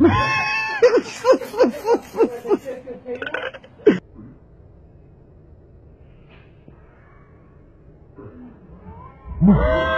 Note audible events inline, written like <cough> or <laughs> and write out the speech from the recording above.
Ma- <laughs> <laughs>